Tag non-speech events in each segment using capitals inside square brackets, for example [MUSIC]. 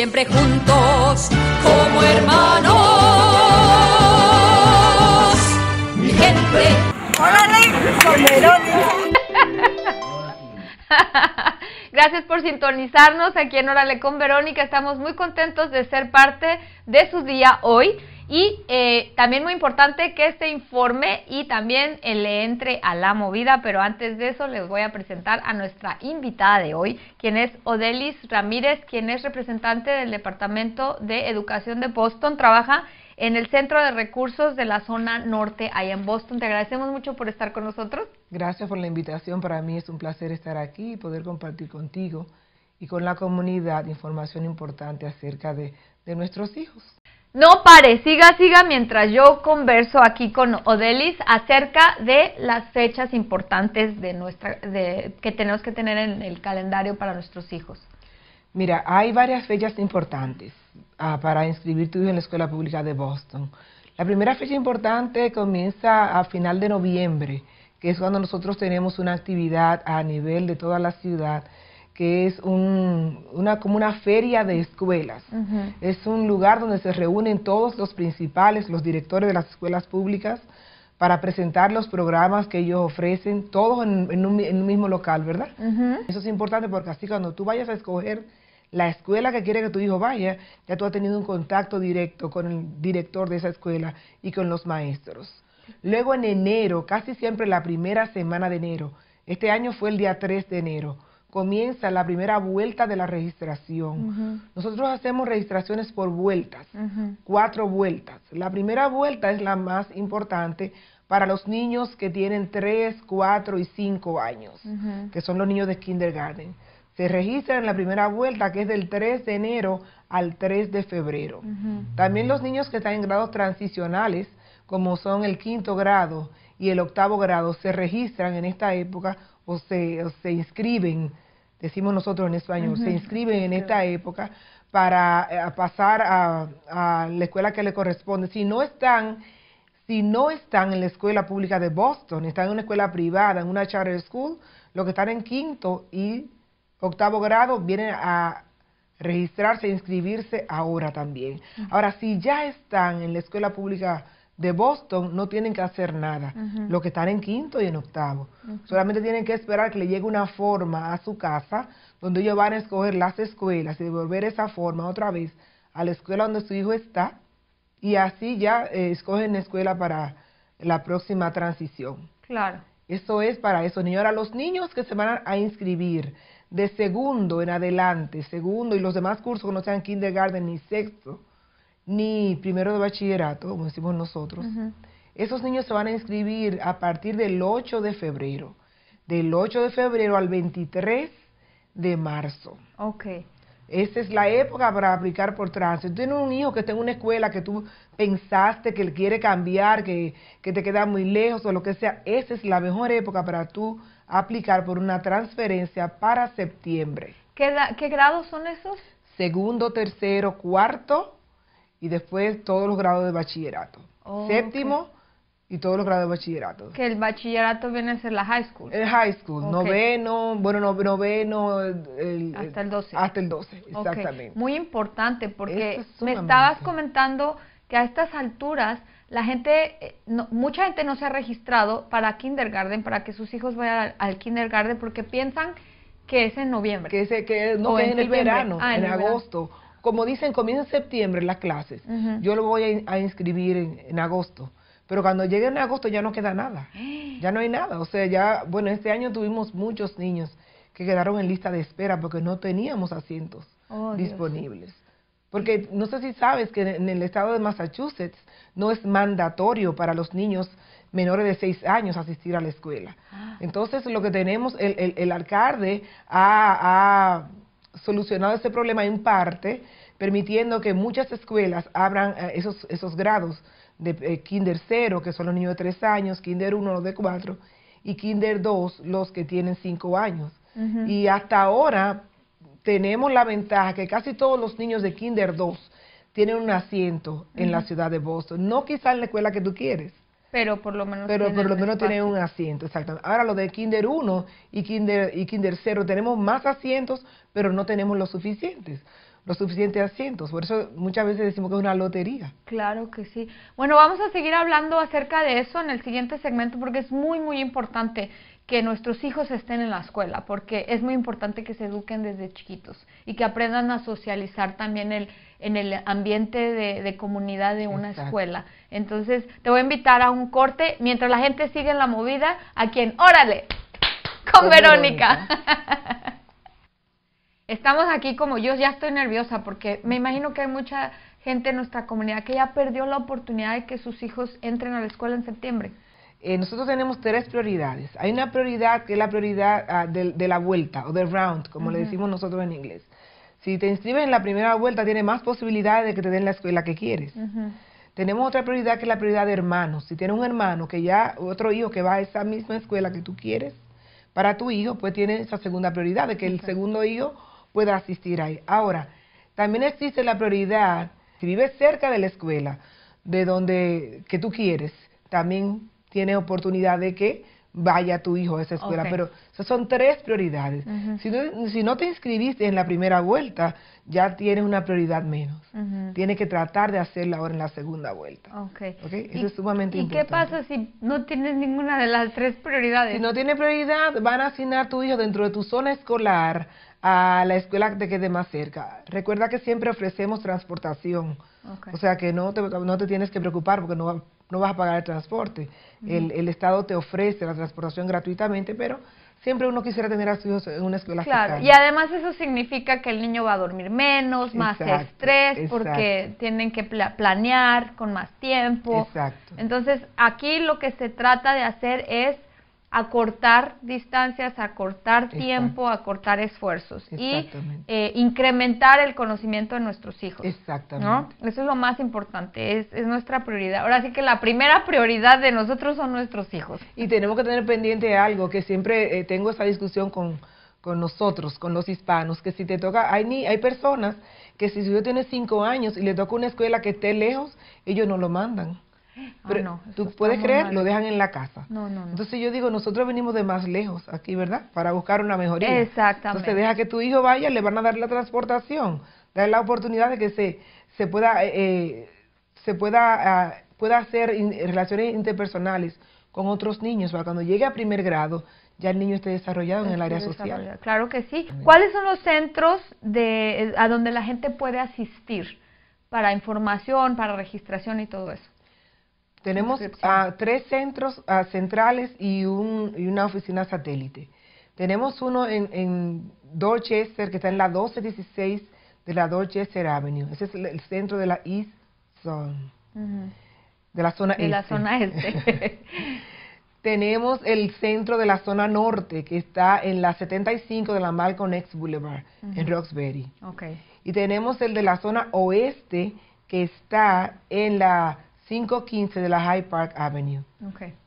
siempre juntos como hermanos. Mi gente. [LAUGHS] Gracias por sintonizarnos aquí en Órale con Verónica. Estamos muy contentos de ser parte de su día hoy. Y eh, también muy importante que se informe y también le entre a la movida, pero antes de eso les voy a presentar a nuestra invitada de hoy, quien es Odelis Ramírez, quien es representante del Departamento de Educación de Boston, trabaja en el Centro de Recursos de la Zona Norte, ahí en Boston. Te agradecemos mucho por estar con nosotros. Gracias por la invitación, para mí es un placer estar aquí y poder compartir contigo y con la comunidad información importante acerca de, de nuestros hijos. No pare, siga, siga mientras yo converso aquí con Odelis acerca de las fechas importantes de nuestra, de, que tenemos que tener en el calendario para nuestros hijos. Mira, hay varias fechas importantes uh, para inscribir tu hijo en la escuela pública de Boston. La primera fecha importante comienza a final de noviembre, que es cuando nosotros tenemos una actividad a nivel de toda la ciudad que es un, una, como una feria de escuelas. Es un lugar donde se reúnen todos los principales, los directores de las escuelas públicas, para presentar los programas que ellos ofrecen, todos en, un, mismo local, ¿verdad? Eso es importante porque así cuando tú vayas a escoger la escuela que quiere que tu hijo vaya, ya tú has tenido un contacto directo con el director de esa escuela y con los maestros. Luego en enero, casi siempre la primera semana de enero, este año fue el día 3 de enero, comienza la primera vuelta de la registración. Nosotros hacemos registraciones por vueltas, cuatro vueltas. La primera vuelta es la más importante para los niños que tienen 3, 4 y 5 años, que son los niños de kindergarten. Se registran en la primera vuelta, que es del 3 de enero al 3 de febrero. También los niños que están en grados transicionales, como son el quinto grado y el octavo grado, se registran en esta época o se, se inscriben, decimos nosotros en español, se inscriben en esta época para eh, pasar a, la escuela que le corresponde. Si no están, si no están en la escuela pública de Boston, están en una escuela privada, en una charter school, los que están en quinto y octavo grado vienen a registrarse e inscribirse ahora también. Ahora, si ya están en la escuela pública de Boston no tienen que hacer nada, los que están en quinto y en octavo. Solamente tienen que esperar que le llegue una forma a su casa donde ellos van a escoger las escuelas y devolver esa forma otra vez a la escuela donde su hijo está y así ya eh, escogen la escuela para la próxima transición. Claro. Eso es para eso, niños. Ahora, los niños que se van a inscribir de segundo en adelante, segundo y los demás cursos que no sean kindergarten ni sexto, ni primero de bachillerato, como decimos nosotros, esos niños se van a inscribir a partir del 8 de febrero, del 8 de febrero al 23 de marzo. Ok. Esa es la época para aplicar por tránsito. Tienes un hijo que está en una escuela que tú pensaste que él quiere cambiar, que, que te queda muy lejos o lo que sea. Esa es la mejor época para tú aplicar por una transferencia para septiembre. ¿Qué, qué grados son esos? Segundo, tercero, cuarto y después todos los grados de bachillerato. Oh, Séptimo y todos los grados de bachillerato. Que el bachillerato viene a ser la high school. El high school, noveno, bueno, noveno, el, hasta el 12. Hasta el 12, exactamente. Muy importante porque me estabas comentando que a estas alturas la gente, eh, mucha gente no se ha registrado para kindergarten, para que sus hijos vayan al, kindergarten porque piensan que es en noviembre. Que, es, que no, que en, el verano, ah, en, agosto como dicen, comienza en septiembre las clases. Yo lo voy a, inscribir en, agosto. Pero cuando llegue en agosto ya no queda nada. [GASPS] Ya no hay nada. O sea, ya, bueno, este año tuvimos muchos niños que quedaron en lista de espera porque no teníamos asientos oh, disponibles. Porque no sé si sabes que en el estado de Massachusetts no es mandatorio para los niños menores de seis años asistir a la escuela. [GASPS] Entonces, lo que tenemos, el, el, alcalde ha solucionado ese problema en parte, permitiendo que muchas escuelas abran eh, esos, esos grados de eh, Kinder 0, que son los niños de 3 años, Kinder 1 los de 4, y Kinder 2 los que tienen 5 años. Y hasta ahora tenemos la ventaja que casi todos los niños de Kinder 2 tienen un asiento en la ciudad de Boston, no quizá en la escuela que tú quieres, pero por lo menos Pero por lo menos tiene un asiento, exactamente. Ahora lo de Kinder 1 y Kinder, y Kinder 0 tenemos más asientos, pero no tenemos los suficientes. los suficientes asientos. Por eso muchas veces decimos que es una lotería. Claro que sí. Bueno, vamos a seguir hablando acerca de eso en el siguiente segmento porque es muy, muy importante que nuestros hijos estén en la escuela, porque es muy importante que se eduquen desde chiquitos y que aprendan a socializar también el, en el ambiente de, comunidad de una escuela. Entonces, te voy a invitar a un corte mientras la gente sigue en la movida, a quien, órale, con, Verónica. [LAUGHS] Estamos aquí como yo ya estoy nerviosa porque me imagino que hay mucha gente en nuestra comunidad que ya perdió la oportunidad de que sus hijos entren a la escuela en septiembre. Eh, nosotros tenemos tres prioridades. Hay una prioridad que es la prioridad ah, de, la vuelta o del round, como le decimos nosotros en inglés. Si te inscribes en la primera vuelta, tienes más posibilidades de que te den la escuela que quieres. Tenemos otra prioridad que es la prioridad de hermanos. Si tienes un hermano que ya, otro hijo que va a esa misma escuela que tú quieres, para tu hijo, pues tiene esa segunda prioridad de que el segundo hijo pueda asistir ahí. Ahora, también existe la prioridad, si vives cerca de la escuela, de donde que tú quieres, también tiene oportunidad de que vaya tu hijo a esa escuela. Pero esas son tres prioridades. si, no, si, no, te inscribiste en la primera vuelta, ya tienes una prioridad menos. Tienes que tratar de hacerla ahora en la segunda vuelta. Okay. Eso es sumamente importante. ¿Y qué pasa si no tienes ninguna de las tres prioridades? Si no tienes prioridad, van a asignar tu hijo dentro de tu zona escolar a la escuela que te quede más cerca. Recuerda que siempre ofrecemos transportación. O sea que no te, no te tienes que preocupar porque no, no vas a pagar el transporte. el, el, Estado te ofrece la transportación gratuitamente, pero siempre uno quisiera tener a sus hijos en una escuela Claro, y además eso significa que el niño va a dormir menos, más estrés, porque tienen que planear con más tiempo. Exacto. Entonces, aquí lo que se trata de hacer es acortar distancias, acortar tiempo, acortar esfuerzos y eh, incrementar el conocimiento de nuestros hijos. Exactamente. Eso es lo más importante, es, es, nuestra prioridad. Ahora sí que la primera prioridad de nosotros son nuestros hijos. Y tenemos que tener pendiente algo, que siempre eh, tengo esa discusión con, con nosotros, con los hispanos, que si te toca, hay, ni, hay personas que si su hijo tiene cinco años y le toca una escuela que esté lejos, ellos no lo mandan. Ah, Pero no, tú puedes creer, lo dejan en la casa. No, no, Entonces yo digo, nosotros venimos de más lejos aquí, ¿verdad? Para buscar una mejoría. Exactamente. Entonces deja que tu hijo vaya, le van a dar la transportación, dar la oportunidad de que se, se pueda, eh, eh se pueda, ah, pueda hacer relaciones interpersonales con otros niños, para cuando llegue a primer grado, ya el niño esté desarrollado en el área social. Claro que sí. ¿Cuáles son los centros de, a donde la gente puede asistir para información, para registración y todo eso? Tenemos uh, tres centros uh, centrales y, un, y, una oficina satélite. Tenemos uno en, en, Dorchester, que está en la 1216 de la Dorchester Avenue. Ese es el, centro de la East Zone, de la zona de este. la zona este. [LAUGHS] Tenemos el centro de la zona norte, que está en la 75 de la Malcolm X Boulevard, en Roxbury. Okay. Y tenemos el de la zona oeste, que está en la 515 de la High Park Avenue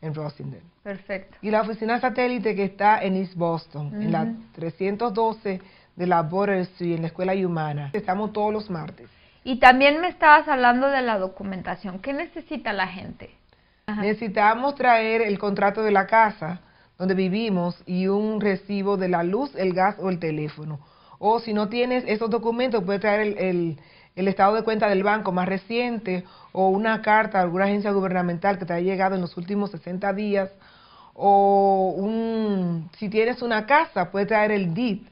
en Rosendale. Perfecto. Y la oficina satélite que está en East Boston, en la 312 de la Border Street, en la Escuela Humana. Estamos todos los martes. Y también me estabas hablando de la documentación. ¿Qué necesita la gente? Necesitamos traer el contrato de la casa donde vivimos y un recibo de la luz, el gas o el teléfono. O si no tienes esos documentos, puedes traer el el estado de cuenta del banco más reciente o una carta de alguna agencia gubernamental que te haya llegado en los últimos 60 días o un, si tienes una casa, puedes traer el DIT,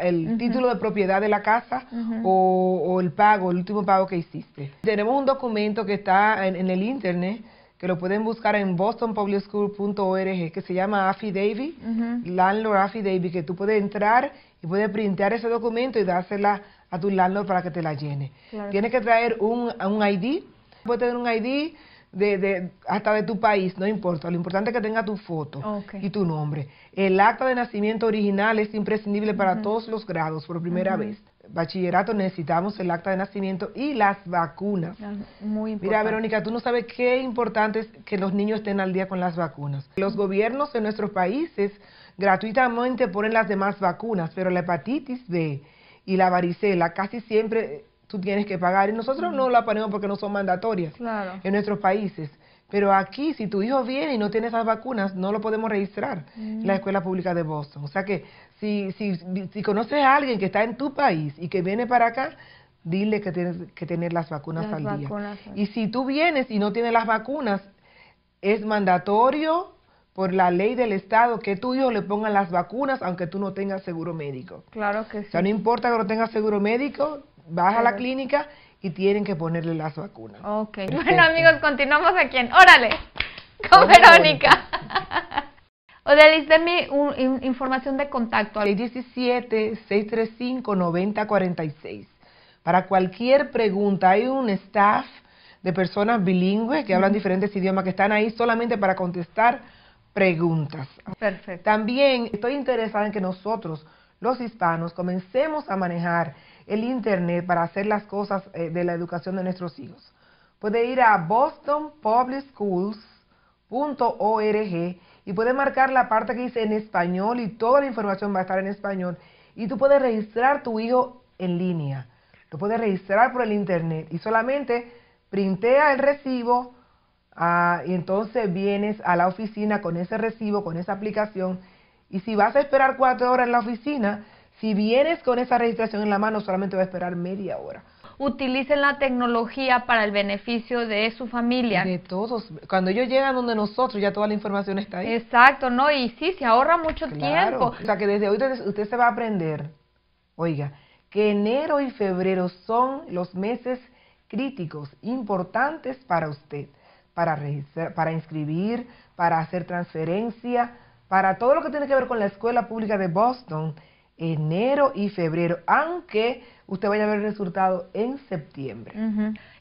el título de propiedad de la casa o, el pago, el último pago que hiciste. Tenemos un documento que está en, el internet que lo pueden buscar en bostonpublicschool.org que se llama Affidavit, Landlord Affidavit, que tú puedes entrar y puedes printar ese documento y dársela a tu landlord para que te la llene. Tienes que traer un, un ID, puedes tener un ID de, de, hasta de tu país, no importa. Lo importante es que tenga tu foto y tu nombre. El acta de nacimiento original es imprescindible para todos los grados por primera vez. Bachillerato necesitamos el acta de nacimiento y las vacunas. Muy importante. Mira, Verónica, tú no sabes qué importante es que los niños estén al día con las vacunas. Los gobiernos en nuestros países gratuitamente ponen las demás vacunas, pero la hepatitis B, y la varicela casi siempre tú tienes que pagar y nosotros no la ponemos porque no son mandatorias en nuestros países. Pero aquí, si tu hijo viene y no tiene esas vacunas, no lo podemos registrar en la escuela pública de Boston. O sea que si, si, si conoces a alguien que está en tu país y que viene para acá, dile que tienes que tener las vacunas Las al vacunas al- día. Y si tú vienes y no tienes las vacunas, es mandatorio por la ley del Estado que tu hijo le pongan las vacunas aunque tú no tengas seguro médico. Claro que O sea, no sí. importa que no tengas seguro médico, vas a la clínica y tienen que ponerle las vacunas. Ok. Perfecto. Bueno, amigos, continuamos aquí en Órale con Verónica. [LAUGHS] Odelis, deme un- in- información de contacto. 617-635-9046. Para cualquier pregunta, hay un staff de personas bilingües que hablan diferentes idiomas que están ahí solamente para contestar preguntas. Perfecto. También estoy interesada en que nosotros, los hispanos, comencemos a manejar el Internet para hacer las cosas eh, de la educación de nuestros hijos. Puede ir a bostonpublicschools.org y puede marcar la parte que dice en español y toda la información va a estar en español. Y tú puedes registrar tu hijo en línea. Lo puedes registrar por el Internet y solamente printea el recibo, Ah, y entonces vienes a la oficina con ese recibo, con esa aplicación, y si vas a esperar cuatro horas en la oficina, si vienes con esa registración en la mano, solamente va a esperar media hora. Utilicen la tecnología para el beneficio de su familia. De todos, cuando ellos llegan donde nosotros, ya toda la información está ahí. Exacto, ¿no? Y sí, se ahorra mucho Claro. tiempo. O sea que desde hoy usted, usted se va a aprender, oiga, que enero y febrero son los meses críticos, importantes para usted, para registrar, para inscribir, para hacer transferencia, para todo lo que tiene que ver con la escuela pública de Boston, enero y febrero, aunque usted vaya a ver el resultado en septiembre.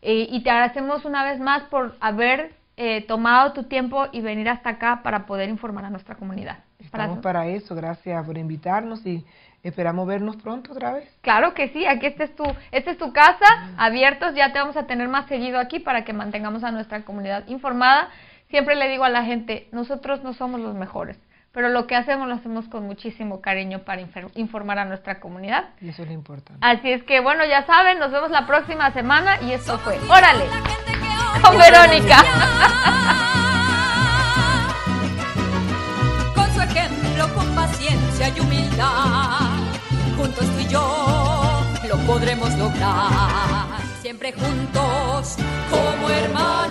Eh, y te agradecemos una vez más por haber eh, tomado tu tiempo y venir hasta acá para poder informar a nuestra comunidad. Estamos Para- para eso, gracias por invitarnos y esperamos vernos pronto otra vez. Claro que sí, aquí esta es tu, esta es tu casa, abiertos, ya te vamos a tener más seguido aquí para que mantengamos a nuestra comunidad informada. Siempre le digo a la gente, nosotros no somos los mejores, pero lo que hacemos lo hacemos con muchísimo cariño para informar a nuestra comunidad. Y eso es lo importante. Así es que bueno, ya saben, nos vemos la próxima semana y esto fue Órale con [LAUGHS] Verónica. [LAUGHS] Con su ejemplo, con paciencia y humildad, juntos tú y yo lo podremos lograr. Siempre juntos como hermanos.